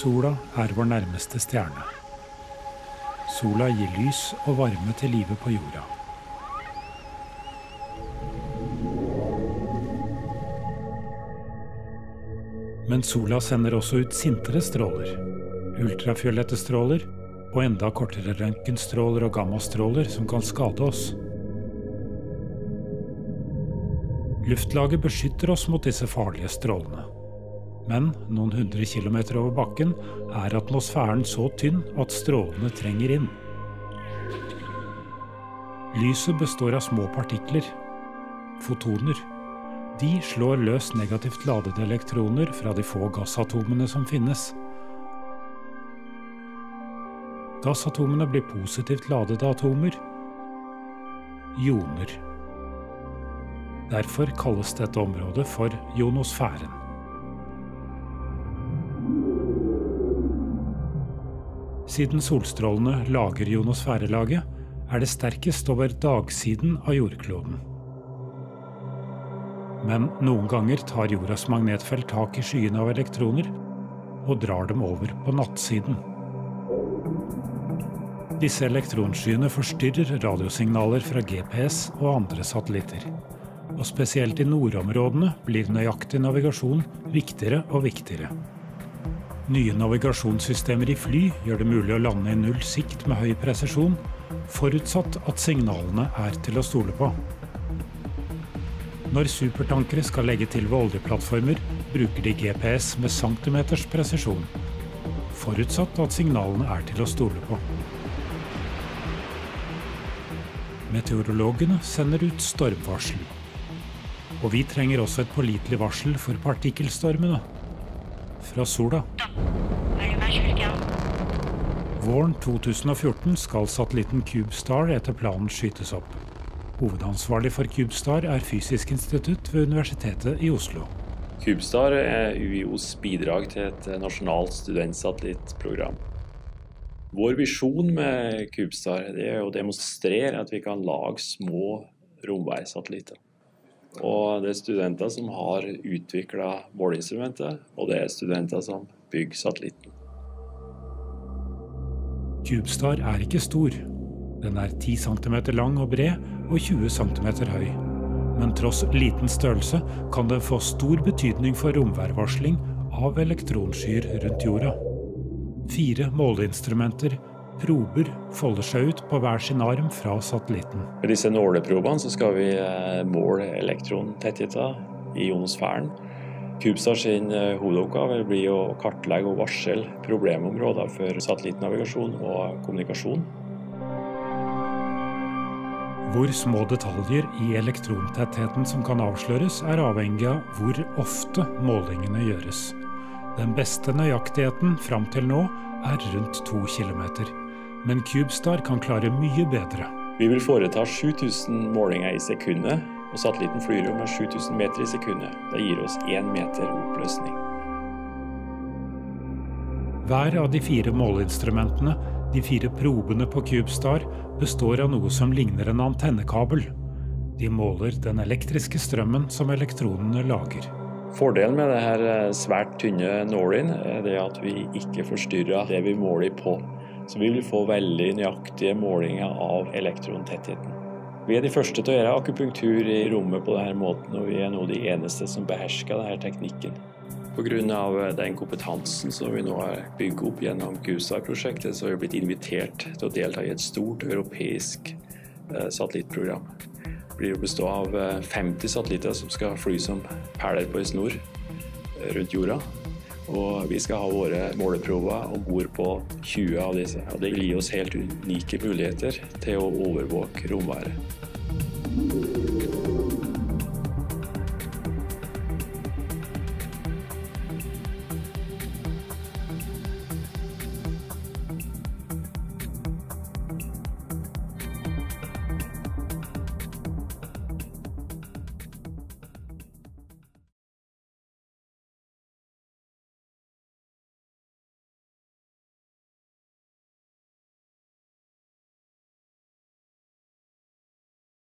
Sola er vår nærmeste stjerne. Sola gir lys og varme til livet på jorda. Men sola sender også ut sintere stråler. Ultrafiolette stråler og enda kortere røntgenstråler og gammastråler som kan skade oss. Luftlaget beskytter oss mot disse farlige strålene. Men noen hundre kilometer over bakken er atmosfæren så tynn at strålene trenger inn. Lyset består av små partikler, fotoner. De slår løs negativt ladede elektroner fra de få gassatomene som finnes. Gassatomene blir positivt ladede atomer, joner. Derfor kalles dette området for jonosfæren. Siden solstrålene lager jonosfærelaget, er det sterkest over dagsiden av jordkloden. Men noen ganger tar jordas magnetfelt tak i skyene av elektroner og drar dem over på nattsiden. Disse elektronskyene forstyrrer radiosignaler fra GPS og andre satellitter. Og spesielt i nordområdene blir nøyaktig navigasjon viktigere og viktigere. Nye navigasjonssystemer i fly gjør det mulig å lande i null sikt med høy presisjon, forutsatt at signalene er til å stole på. Når supertankere skal legge til ved oljeplattformer, bruker de GPS med centimeters presisjon, forutsatt at signalene er til å stole på. Meteorologene sender ut stormvarsel. Og vi trenger også et pålitelig varsel for partikkelstormene. Fra sola. Våren 2014 skal satellitten CubeStar etter planen skytes opp. Hovedansvarlig for CubeStar er Fysisk institutt ved Universitetet i Oslo. CubeStar er UiOs bidrag til et nasjonalt studentsatellittprogram. Vår visjon med CubeStar er å demonstrere at vi kan lage små romveisatellitter. Og det er studenter som har utvikla måleinstrumentet, og det er studenter som bygger satellitten. CubeStar er ikke stor. Den er 10 cm lang og bred og 20 cm høy. Men tross liten størrelse kan den få stor betydning for romværvarsling av elektronskyer rundt jorda. Fire måleinstrumenter, prober, folder seg ut på hver sin arm fra satellitten. Med disse nåleprobene så skal vi eh, måle elektrontettheten i ionosfæren. CubeStar sin eh, hovedoppgave blir å kartlegge og varsle problemområder for satellittnavigasjon og kommunikasjon. Hvor små detaljer i elektrontettheten som kan avsløres, er avhengig av hvor ofte målingene gjøres. Den beste nøyaktigheten fram til nå er rundt to kilometer. Men CubeStar kan klare mye bedre. Vi vil foreta 7000 målinger i sekundet, og satellitten flyr jo med 7000 meter i sekundet. Det gir oss én meter oppløsning. Hver av de fire måleinstrumentene, de fire probene på CubeStar, består av noe som ligner en antennekabel. De måler den elektriske strømmen som elektronene lager. Fordelen med det her eh, svært tynne nålen er det at vi ikke forstyrrer det vi måler på. Så vi vil få veldig nøyaktige målinger av elektrontettheten. Vi er de første til å gjøre akupunktur i rommet på denne måten, og vi er nå de eneste som behersker denne teknikken. Pga. Eh, den kompetansen som vi nå har bygd opp gjennom GUSA-prosjektet, så har vi blitt invitert til å delta i et stort europeisk satellittprogram. satellittprogram blir å bestå av 50 eh, satellitter som skal fly som perler på en snor eh, rundt jorda. Og vi skal ha våre måleprover om bord på 20 av disse. Og det gir oss helt unike muligheter til å overvåke romværet.